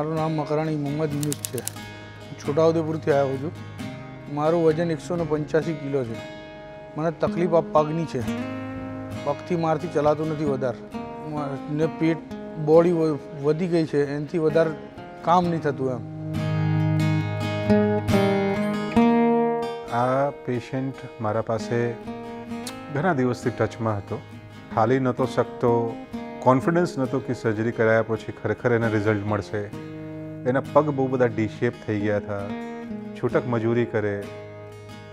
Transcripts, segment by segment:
મારું નામ મકરાણી મોહમ્મદ યુનુસ છે. છોટાઉદેપુરથી આવ્યો છું. મારું વજન એકસો ને પંચ્યાસી કિલો છે. મને તકલીફ આ પગની છે. પગથી મારથી ચલાતું નથી વધારે. ને પેટ, બોડી વધી ગઈ છે. એનાથી વધારે કામ નહીં થતું એમ. આ પેશન્ટ મારા પાસે ઘણા દિવસથી ટચમાં હતો. હાલી નહોતો શકતો કોન્ફિડન્સ નહોતો કે સર્જરી કરાયા પછી ખરેખર એને રિઝલ્ટ મળશે. એના પગ બહુ બધા ડીશેપ થઈ ગયા હતા. છૂટક મજૂરી કરે.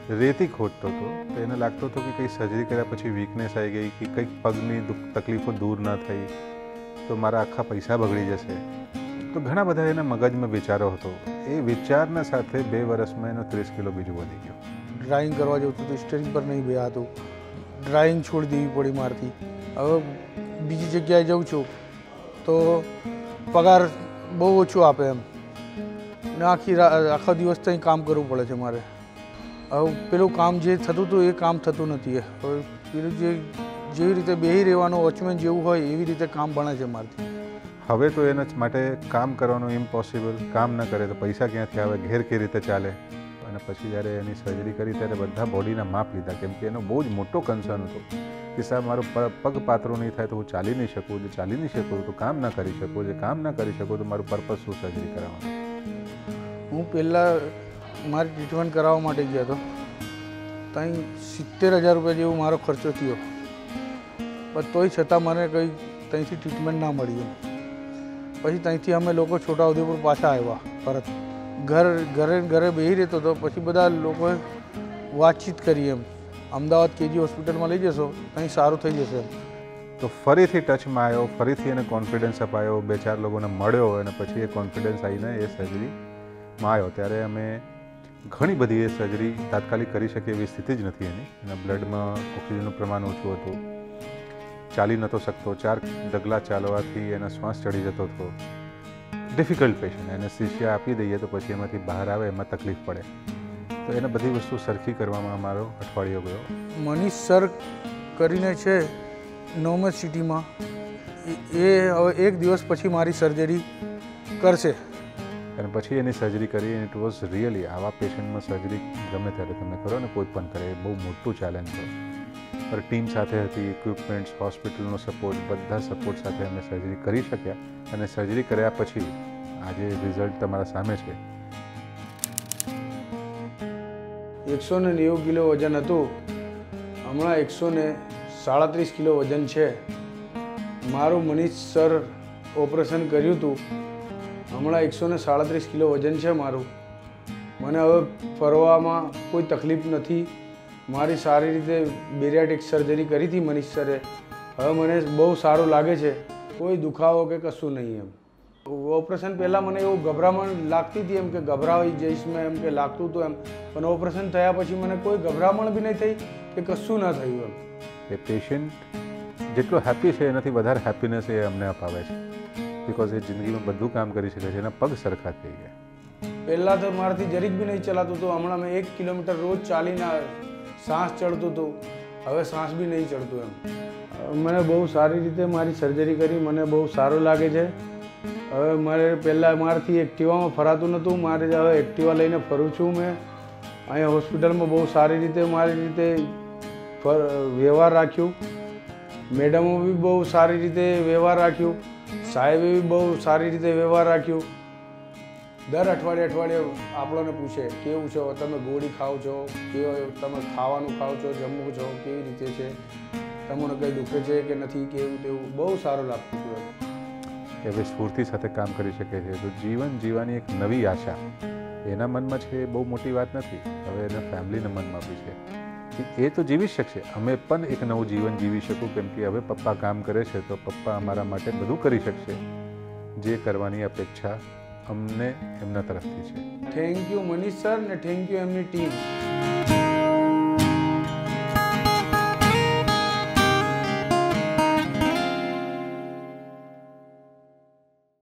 રેતી ખોટતો હતો. તો એને લાગતો હતો કે કંઈ સર્જરી કર્યા પછી વીકનેસ આવી ગઈ કે કંઈક પગની દુઃખ, તકલીફો દૂર ન થઈ. તો મારા આખા પૈસા બગડી જશે. તો ઘણા બધા એના મગજમાં વિચારો હતો. એ વિચારના સાથે બે વર્ષમાં એનો ત્રીસ કિલો બીજું વધી ગયો. ડ્રાઇંગ કરવા જવું હતું તો સ્ટેરિંગ પર નહીં બેહાતું. ડ્રાઇંગ છોડી દેવી પડી મારથી. હવે બીજી જગ્યાએ જઉં છું, તો પગાર બહુ ઓછું આપે એમ. ને આખી આખો દિવસ ત્યાં કામ કરવું પડે છે મારે. હવે પેલું કામ જે થતું હતું એ કામ થતું નથી હવે પેલું જે, જેવી રીતે બેહી રહેવાનું, વોચમેન જેવું હોય, એવી રીતે કામ બને છે મારથી. હવે તો એના માટે કામ કરવાનું ઇમ્પોસિબલ કામ ન કરે તો પૈસા ક્યાંથી આવે, ઘેર કેવી રીતે ચાલે? અને પછી જ્યારે એની સર્જરી કરી ત્યારે બધા બોડીના માપ લીધા, કેમ કે એનો બહુ જ મોટો કન્સર્ન હતો. કે સાહેબ, મારો પગ નહીં થાય તો હું ચાલી નહીં શકું, જે ચાલી નહીં શકું તો કામ ના કરી શકું, જે કામ ના કરી શકું તો મારું પર્પઝ શું સર્જરી કરાવવાનું? હું પહેલાં મારી ટ્રીટમેન્ટ કરાવવા માટે ગયો હતો. ત્યાં સિત્તેર હજાર રૂપિયા જેવો મારો ખર્ચો થયો. પણ તોય છતાં મને કંઈ ત્યાંથી ટ્રીટમેન્ટ ના મળી પછી ત્યાંથી અમે લોકો છોટાઉદેપુર પાછા આવ્યા પરત ઘર, ઘરે ઘરે બેસી રહેતો હતો પછી બધા લોકોએ વાતચીત કરી એમ. અમદાવાદ કેજી હોસ્પિટલમાં લઈ જશો ત્યાં સારું થઈ જશે. તો ફરીથી ટચમાં આવ્યો, ફરીથી એને કોન્ફિડન્સ અપાયો, બે ચાર લોકોને મળ્યો અને પછી એ કોન્ફિડન્સ આવીને એ સર્જરીમાં આવ્યો. ત્યારે અમે ઘણી બધી એ સર્જરી તાત્કાલિક કરી શકીએ એવી સ્થિતિ જ નથી એની. એના બ્લડમાં ઓક્સિજનનું પ્રમાણ ઓછું હતું. ચાલી નહોતો શકતો. ચાર ડગલા ચાલવાથી એના શ્વાસ ચડી જતો હતો. ડિફિકલ્ટ પેશન્ટ એને શિષ્ય આપી દઈએ તો પછી એમાંથી બહાર આવે, એમાં તકલીફ પડે. તો એને બધી વસ્તુ સરખી કરવામાં અમારો અઠવાડિયો ગયો. મનીષ સર કરીને છે નોમસ સિટીમાં. એ- હવે એક દિવસ પછી મારી સર્જરી કરશે. અને પછી એની સર્જરી કરી ઇટ વોઝ રિયલી આવા પેશન્ટમાં સર્જરી ગમે ત્યારે તમે કરો ને કોઈ પણ કરે એ બહુ મોટું ચેલેન્જ છે. પર ટીમ સાથે હતી ઇક્વિપમેન્ટ્સ હોસ્પિટલનો સપોર્ટ બધા સપોર્ટ સાથે અમે સર્જરી કરી શક્યા. અને સર્જરી કર્યા પછી આજે રિઝલ્ટ તમારા સામે છે. એકસો ને નેવું કિલો વજન હતું. હમણાં એકસો ને સાડત્રીસ કિલો વજન છે. મારું મનીષ સર ઓપરેશન કર્યું હતું. હમણાં એકસો ને સાડત્રીસ કિલો વજન છે મારું. મને હવે ફરવામાં કોઈ તકલીફ નથી. મારી સારી રીતે બેરિયાટિક સર્જરી કરી હતી મનીષ સરે. હવે મને બહુ સારું લાગે છે. કોઈ દુખાવો કે કશું નહીં એમ. ઓપરેશન પહેલાં મને એવું ગભરામણ લાગતી હતી એમ કે ગભરાઈ જઈશ મેં એમ કે લાગતું હતું એમ. પણ ઓપરેશન થયા પછી મને કોઈ ગભરામણ બી નહીં થઈ કે કશું ના થયું એમ. એ પેશન્ટ જેટલો હેપી છે એનાથી વધારે હેપીનેસ એ અમને અપાવે છે. બિકોઝ એ જિંદગીમાં બધું કામ કરી શકે છે એના પગ સરખા થઈ ગયા. પહેલાં તો મારાથી જરીક બી નહીં ચલાતું હતું હમણાં મેં એક કિલોમીટર રોજ ચાલીને શ્વાસ ચડતું હતું હવે શ્વાસ બી નહીં ચડતું એમ. મને બહુ સારી રીતે મારી સર્જરી કરી મને બહુ સારું લાગે છે. હવે મારે પહેલાં મારાથી એક્ટિવામાં ફરાતું નહોતું. મારે હવે એક્ટિવા લઈને ફરું છું મેં. અહીંયા હોસ્પિટલમાં બહુ સારી રીતે મારી રીતે વ્યવહાર રાખ્યું. મેડમો બી બહુ સારી રીતે વ્યવહાર રાખ્યું. સાહેબે બી બહુ સારી રીતે વ્યવહાર રાખ્યું. દર અઠવાડિયે અઠવાડિયે આપણને પૂછે, કેવું છો? તમે ગોળી ખાઓ છો? કેવો તમે ખાવાનું ખાઓ છો? જમવું છો? કેવી રીતે છે? તમને કંઈ દુખે છે કે નથી? કેવું તેવું? બહુ સારું લાગતું હતું. કે હવે સ્ફૂર્તિ સાથે કામ કરી શકે છે. તો જીવન જીવવાની એક નવી આશા. એના મનમાં છે એ બહુ મોટી વાત નથી. હવે એના ફેમિલીના મનમાં બી છે. એ તો જીવી શકશે. અમે પણ એક નવું જીવન જીવી શકું કેમ કે હવે પપ્પા કામ કરે છે તો પપ્પા અમારા માટે બધું કરી શકશે. જે કરવાની અપેક્ષા અમને એમના તરફથી છે. થેન્ક યુ મનીષ સર ને થેન્ક યુ એમની ટીમ